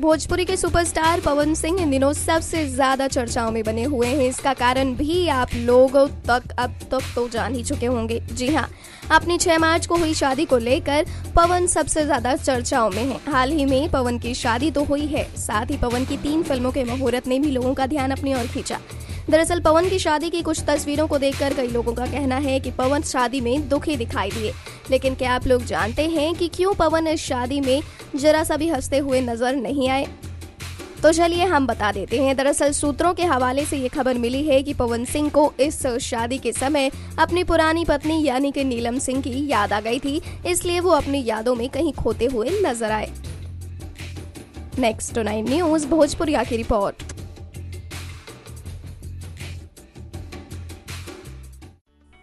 भोजपुरी के सुपरस्टार पवन सिंह इन दिनों सबसे ज़्यादा चर्चाओं में बने हुए हैं। इसका कारण भी आप लोगों तक अब तक तो जान ही चुके होंगे। जी हाँ अपनी 6 मार्च को हुई शादी को लेकर पवन सबसे ज़्यादा चर्चाओं में है। हाल ही में पवन की शादी तो हुई है, साथ ही पवन की तीन फ़िल्मों के मुहूर्त ने भी लोगों का ध्यान अपनी ओर खींचा। दरअसल पवन की शादी की कुछ तस्वीरों को देखकर कई लोगों का कहना है कि पवन शादी में दुखी दिखाई दिए। लेकिन क्या आप लोग जानते हैं कि क्यों पवन इस शादी में जरा सा भी हँसते हुए नज़र नहीं आए? तो चलिए हम बता देते हैं। दरअसल सूत्रों के हवाले से ये खबर मिली है कि पवन सिंह को इस शादी के समय अपनी पुरानी पत्नी यानी कि नीलम सिंह की याद आ गई थी, इसलिए वो अपनी यादों में कहीं खोते हुए नज़र आए। नेक्स्ट नाइन न्यूज़ भोजपुरिया की रिपोर्ट।